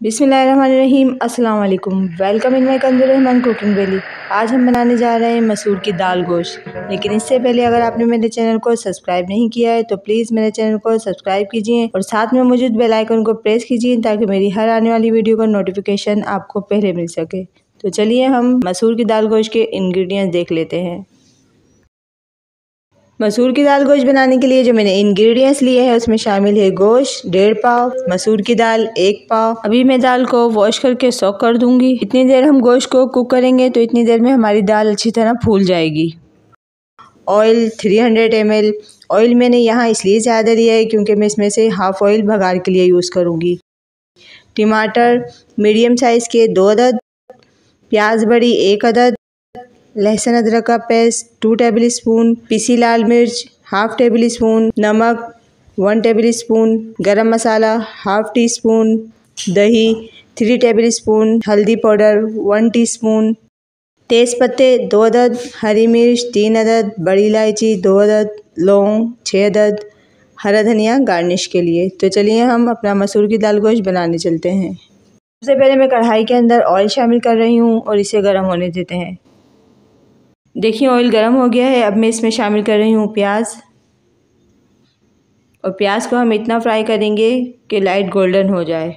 बिसमीम अस्सलाम वालेकुम in my Rahman cooking valley आज हम बनाने जा रहे हैं मसूर की दाल गोश्त। लेकिन इससे पहले अगर आपने मेरे चैनल को सब्सक्राइब नहीं किया है तो प्लीज़ मेरे चैनल को सब्सक्राइब कीजिए और साथ में मौजूद बेल आइकन को प्रेस कीजिए ताकि मेरी हर आने वाली वीडियो का नोटिफिकेशन आपको पहले मिल सके। तो चलिए हम मसूर की दाल गोश्त के इन्ग्रीडियंट्स देख लेते हैं। मसूर की दाल गोश्त बनाने के लिए जो मैंने इंग्रेडिएंट्स लिए हैं, उसमें शामिल है गोश्त, डेढ़ पाव, मसूर की दाल एक पाव। अभी मैं दाल को वॉश करके सोक कर दूँगी। इतनी देर हम गोश्त को कुक करेंगे तो इतनी देर में हमारी दाल अच्छी तरह फूल जाएगी। ऑयल 300 हंड्रेड ऑयल मैंने यहाँ इसलिए ज़्यादा लिया है क्योंकि मैं इसमें से हाफ़ ऑयल भगार के लिए यूज़ करूँगी। टमाटर मीडियम साइज़ के दो अदद। प्याज बड़ी एक अदद। लहसुन अदरक का पेस्ट टू टेबल स्पून पीसी लाल मिर्च हाफ़ टेबल स्पून नमक one tablespoon garam masala half teaspoon दही थ्री टेबल स्पून हल्दी पाउडर वन टी स्पून तेज़ पत्ते दो अदद, हरी मिर्च, तीन अदद, बड़ी इलायची, दो अदद, लौंग छः अदद, हरा धनिया गार्निश के लिए। तो चलिए हम अपना मसूर की दाल गोश्त बनाने चलते हैं। सबसे पहले मैं कढ़ाई के अंदर ऑयल शामिल कर रही हूँ और इसे गर्म होने देते हैं। देखिए ऑयल गर्म हो गया है। अब मैं इसमें शामिल कर रही हूँ प्याज। और प्याज को हम इतना फ्राई करेंगे कि लाइट गोल्डन हो जाए।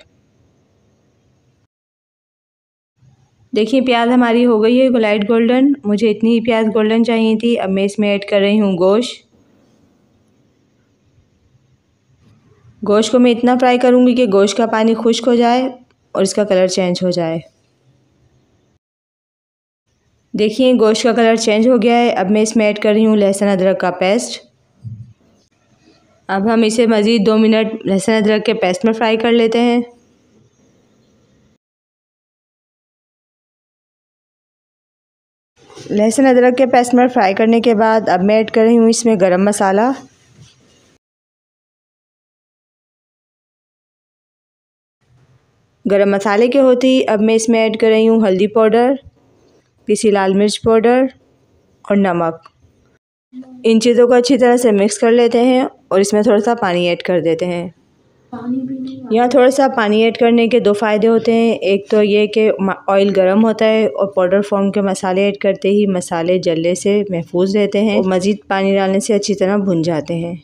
देखिए, प्याज हमारी हो गई है लाइट गोल्डन मुझे इतनी ही प्याज गोल्डन चाहिए थी। अब मैं इसमें ऐड कर रही हूँ गोश्त। गोश्त को मैं इतना फ्राई करूँगी कि गोश्त का पानी खुश्क हो जाए और इसका कलर चेंज हो जाए। देखिए, गोश्त का कलर चेंज हो गया है। अब मैं इसमें ऐड कर रही हूँ लहसुन अदरक का पेस्ट। अब हम इसे मज़ीद दो मिनट लहसुन अदरक के पेस्ट में फ्राई कर लेते हैं। लहसुन अदरक के पेस्ट में फ्राई करने के बाद अब मैं ऐड कर रही हूँ इसमें गरम मसाला। गरम मसाले के होते, अब मैं इसमें ऐड कर रही हूँ हल्दी पाउडर। पीसी लाल मिर्च पाउडर और नमक। इन चीज़ों को अच्छी तरह से मिक्स कर लेते हैं और इसमें थोड़ा सा पानी ऐड कर देते हैं। यहाँ थोड़ा सा पानी ऐड करने के दो फ़ायदे होते हैं। एक तो ये कि ऑयल गर्म होता है और पाउडर फॉर्म के मसाले ऐड करते ही मसाले जलने से महफूज रहते हैं और मज़ीद पानी डालने से अच्छी तरह भुन जाते हैं।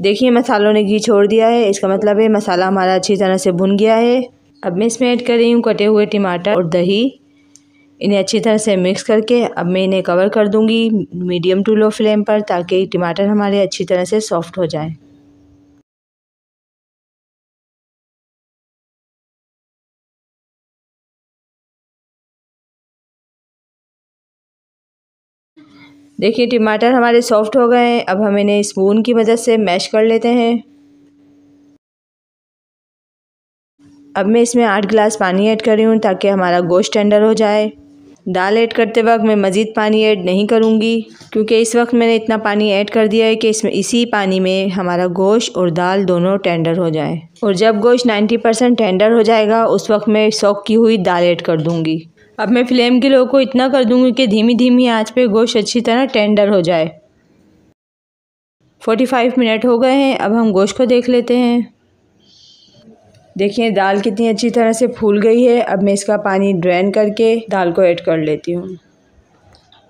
देखिए, मसालों ने घी छोड़ दिया है। इसका मतलब है मसाला हमारा अच्छी तरह से भुन गया है। अब मैं इसमें ऐड कर रही हूँ कटे हुए टमाटर और दही। इन्हें अच्छी तरह से मिक्स करके अब मैं इन्हें कवर कर दूँगी मीडियम टू लो फ्लेम पर ताकि टमाटर हमारे अच्छी तरह से सॉफ्ट हो जाए। देखिए टमाटर हमारे सॉफ्ट हो गए हैं, अब हम इन्हें स्पून की मदद से मैश कर लेते हैं। अब मैं इसमें आठ गिलास पानी ऐड कर रही हूँ ताकि हमारा गोश्त टेंडर हो जाए। दाल ऐड करते वक्त मैं मज़ीद पानी ऐड नहीं करूँगी, क्योंकि इस वक्त मैंने इतना पानी ऐड कर दिया है कि इसमें इसी पानी में हमारा गोश्त और दाल दोनों टेंडर हो जाए। और जब गोश्त 90 परसेंट टेंडर हो जाएगा, उस वक्त मैं सौक की हुई दाल ऐड कर दूँगी। अब मैं फ्लेम के लो को इतना कर दूँगी कि धीमी धीमी आँच पर गोश्त अच्छी तरह टेंडर हो जाए। फोर्टी फाइव मिनट हो गए हैं, अब हम गोश्त को देख लेते हैं। देखिए, दाल कितनी अच्छी तरह से फूल गई है। अब मैं इसका पानी ड्रेन करके दाल को ऐड कर लेती हूँ।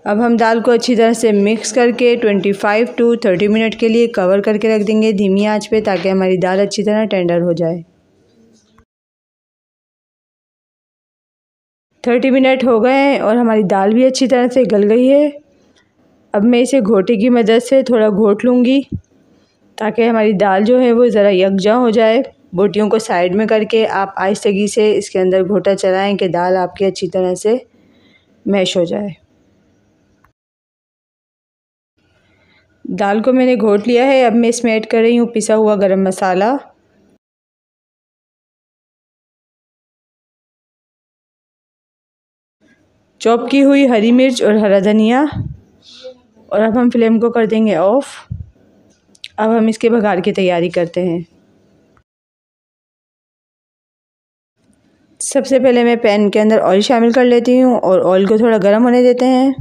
अब हम दाल को अच्छी तरह से मिक्स करके 25 टू 30 मिनट के लिए कवर करके रख देंगे धीमी आँच पे ताकि हमारी दाल अच्छी तरह टेंडर हो जाए। 30 मिनट हो गए हैं और हमारी दाल भी अच्छी तरह से गल गई है। अब मैं इसे घोटे की मदद से थोड़ा घोट लूँगी ताकि हमारी दाल जो है वो ज़रा यकजा हो जाए। बोटियों को साइड में करके आप आहिस्तगी से इसके अंदर घोटा चलाएँ कि दाल आपकी अच्छी तरह से मैश हो जाए। दाल को मैंने घोट लिया है, अब मैं इसमें ऐड कर रही हूँ पिसा हुआ गरम मसाला। चॉप की हुई हरी मिर्च और हरा धनिया। और अब हम फ्लेम को कर देंगे ऑफ़। अब हम इसके बघार की तैयारी करते हैं। सबसे पहले मैं पैन के अंदर ऑयल शामिल कर लेती हूँ और ऑयल को थोड़ा गर्म होने देते हैं।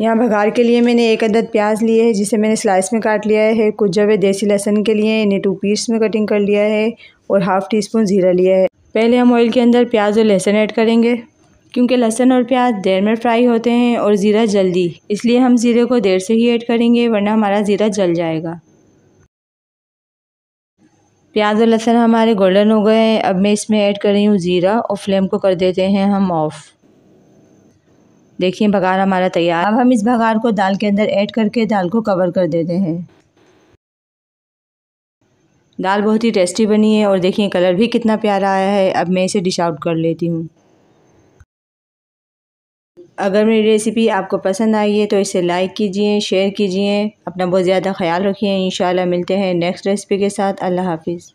यहाँ भगार के लिए मैंने एक अदद प्याज लिए है, जिसे मैंने स्लाइस में काट लिया है। कुछ जवे देसी लहसन के लिए इन्हें टू पीस में कटिंग कर लिया है और हाफ़ टी स्पून ज़ीरा लिया है। पहले हम ऑयल के अंदर प्याज और लहसुन ऐड करेंगे, क्योंकि लहसुन और प्याज देर में फ्राई होते हैं और ज़ीरा जल्दी। इसलिए हम ज़ीरे को देर से ही ऐड करेंगे, वरना हमारा ज़ीरा जल जाएगा। प्याज और लहसुन हमारे गोल्डन हो गए हैं। अब मैं इसमें ऐड कर रही हूँ ज़ीरा और फ्लेम को कर देते हैं हम ऑफ़ देखिए बघार हमारा तैयार। अब हम इस बघार को दाल के अंदर ऐड करके दाल को कवर कर देते हैं। दाल बहुत ही टेस्टी बनी है और देखिए कलर भी कितना प्यारा आया है। अब मैं इसे डिश आउट कर लेती हूँ। अगर मेरी रेसिपी आपको पसंद आई है तो इसे लाइक कीजिए शेयर कीजिए। अपना बहुत ज़्यादा ख्याल रखिए। इन मिलते हैं नेक्स्ट रेसिपी के साथ। अल्लाह हाफिज़।